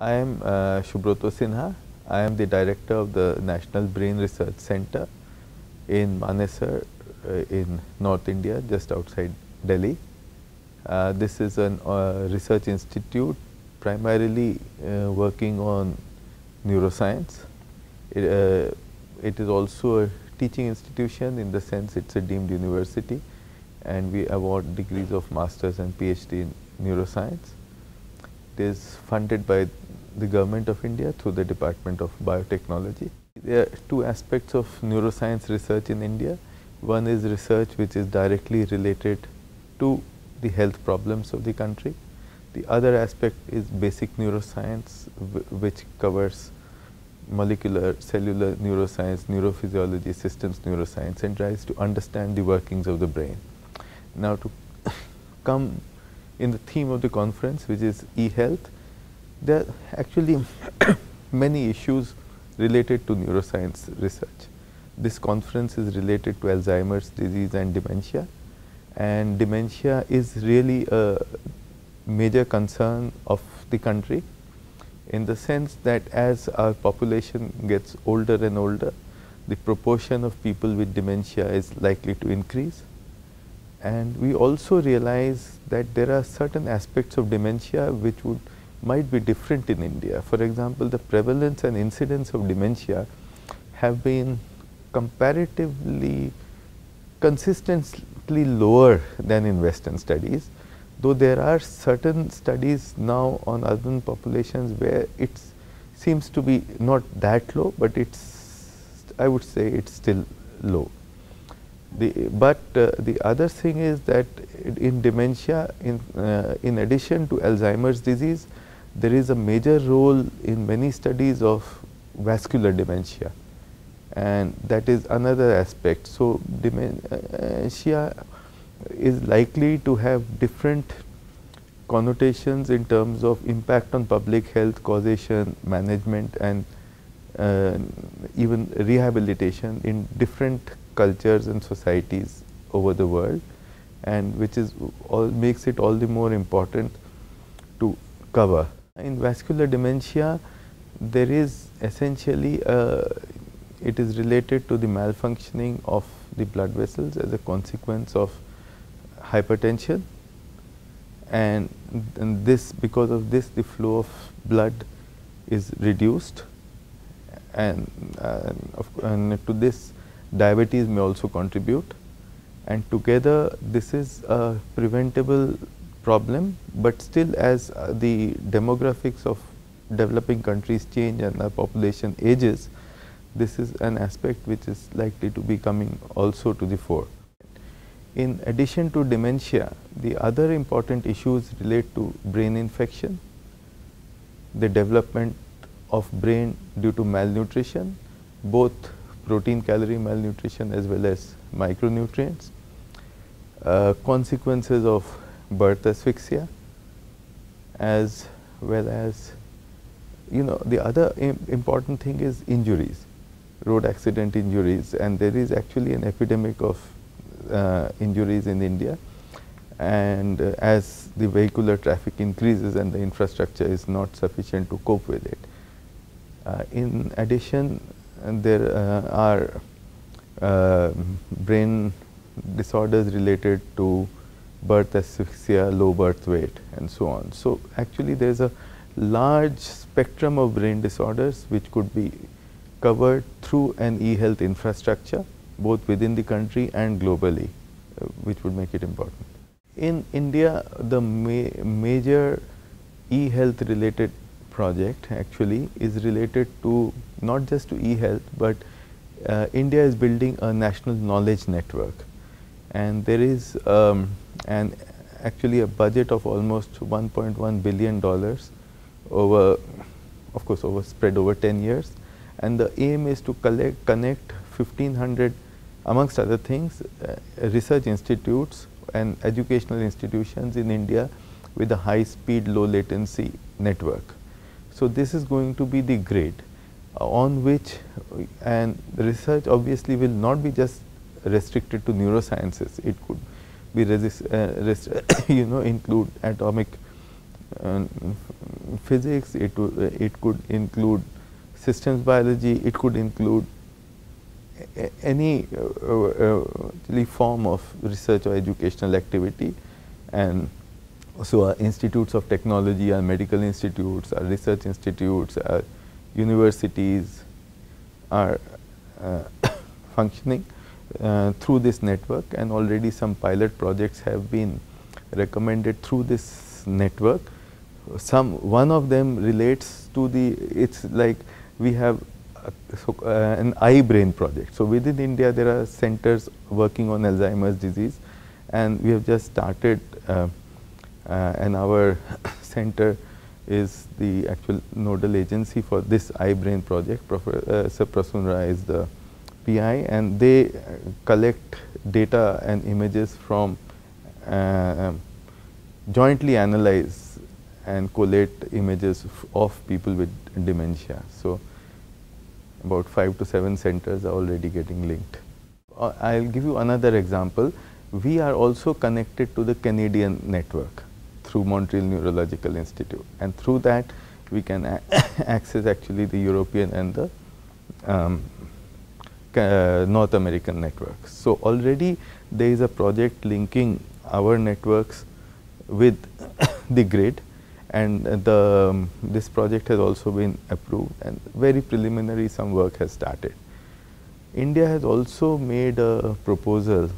I am uh, Subrata Sinha. I am the director of the National Brain Research Center in Manesar uh, in North India, just outside Delhi. Uh, this is a uh, research institute primarily uh, working on neuroscience. It, uh, it is also a teaching institution in the sense it is a deemed university and we award degrees of masters and PhD in neuroscience. It is funded by the government of India through the Department of Biotechnology. There are two aspects of neuroscience research in India. One is research which is directly related to the health problems of the country. The other aspect is basic neuroscience which covers molecular, cellular neuroscience, neurophysiology, systems neuroscience and tries to understand the workings of the brain. Now to come in the theme of the conference which is e-health, there are actually many issues related to neuroscience research. This conference is related to Alzheimer's disease and dementia and dementia is really a major concern of the country in the sense that as our population gets older and older, the proportion of people with dementia is likely to increase. And we also realize that there are certain aspects of dementia which would might be different in India. For example, the prevalence and incidence of dementia have been comparatively consistently lower than in western studies though there are certain studies now on urban populations where it seems to be not that low, but it's I would say it's still low. The, but uh, the other thing is that in dementia, in, uh, in addition to Alzheimer's disease, there is a major role in many studies of vascular dementia and that is another aspect. So, dementia is likely to have different connotations in terms of impact on public health, causation, management and uh, even rehabilitation in different cultures and societies over the world and which is all makes it all the more important to cover. In vascular dementia, there is essentially it is related to the malfunctioning of the blood vessels as a consequence of hypertension. And, and this because of this the flow of blood is reduced. And, uh, and to this diabetes may also contribute. And together this is a preventable problem, but still as uh, the demographics of developing countries change and the population ages, this is an aspect which is likely to be coming also to the fore. In addition to dementia, the other important issues relate to brain infection, the development of brain due to malnutrition, both protein calorie malnutrition as well as micronutrients, uh, consequences of birth asphyxia as well as you know the other Im important thing is injuries, road accident injuries and there is actually an epidemic of uh, injuries in India and uh, as the vehicular traffic increases and the infrastructure is not sufficient to cope with it. Uh, in addition, there are brain disorders related to birth asphyxia, low birth weight and so on. So, actually there is a large spectrum of brain disorders which could be covered through an e-health infrastructure both within the country and globally uh, which would make it important. In India the ma major e-health related project actually is related to not just to e-health, but uh, India is building a national knowledge network and there is um, and actually a budget of almost 1.1 billion dollars over of course over spread over 10 years and the aim is to collect connect 1500 amongst other things uh, research institutes and educational institutions in India with a high speed low latency network. So, this is going to be the grid uh, on which and research obviously will not be just restricted to neurosciences, it could be resist, uh, you know include atomic uh, physics, it, it could include systems biology, it could include any uh, uh, form of research or educational activity. And so our institutes of technology, our medical institutes, our research institutes, our universities are uh, functioning uh, through this network and already some pilot projects have been recommended through this network. Some one of them relates to the it's like we have so, uh, an eye brain project. So, within India there are centers working on Alzheimer's disease and we have just started uh, uh, and our center is the actual nodal agency for this eye brain project. Professor Prasun Roy is the PI and they collect data and images from uh, jointly analyze and collate images of people with dementia. So, about 5 to 7 centers are already getting linked. Uh, I will give you another example. We are also connected to the Canadian network through Montreal Neurological Institute and through that we can access actually the European and the um, uh, North American networks. So, already there is a project linking our networks with the grid and the um, this project has also been approved and very preliminary some work has started. India has also made a proposal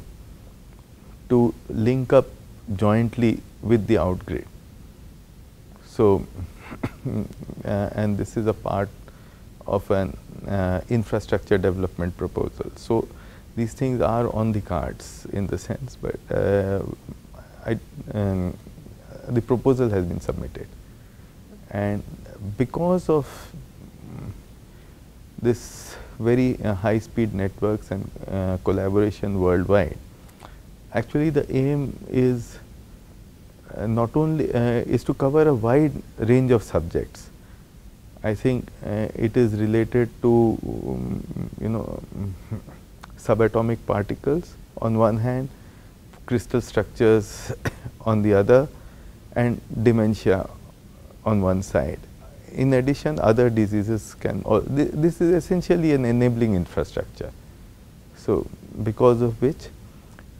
to link up jointly with the outgrid. So, uh, and this is a part of an uh, infrastructure development proposal. So, these things are on the cards in the sense, but uh, I, um, the proposal has been submitted. And because of this very uh, high speed networks and uh, collaboration worldwide, actually the aim is uh, not only uh, is to cover a wide range of subjects. I think uh, it is related to um, you know subatomic particles on one hand, crystal structures on the other and dementia on one side. In addition other diseases can, th this is essentially an enabling infrastructure. So, because of which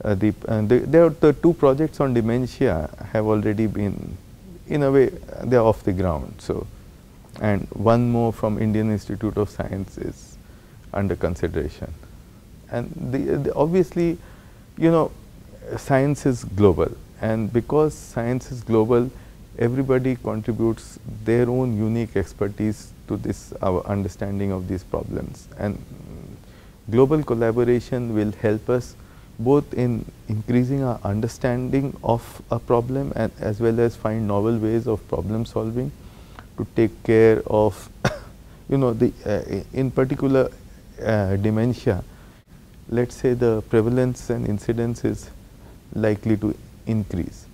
uh, the, uh, the, there are the two projects on dementia have already been in a way they are off the ground. So, and one more from Indian Institute of Science is under consideration. And the, the obviously, you know, science is global. And because science is global, everybody contributes their own unique expertise to this our understanding of these problems. And global collaboration will help us both in increasing our understanding of a problem and as well as find novel ways of problem solving to take care of you know the uh, in particular uh, dementia. Let us say the prevalence and incidence is likely to increase.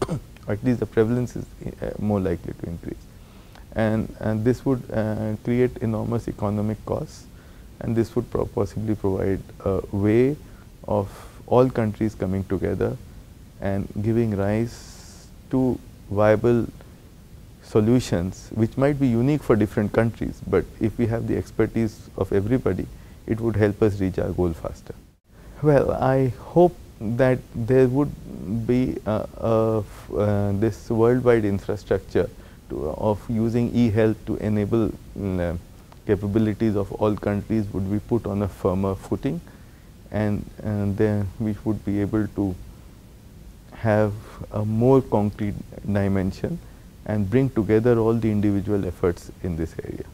At least the prevalence is uh, more likely to increase. And, and this would uh, create enormous economic costs. And this would pro possibly provide a way of all countries coming together and giving rise to viable solutions which might be unique for different countries, but if we have the expertise of everybody, it would help us reach our goal faster. Well, I hope that there would be uh, uh, uh, this worldwide infrastructure to, of using e-health to enable mm, capabilities of all countries would be put on a firmer footing and, and then we would be able to have a more concrete dimension and bring together all the individual efforts in this area.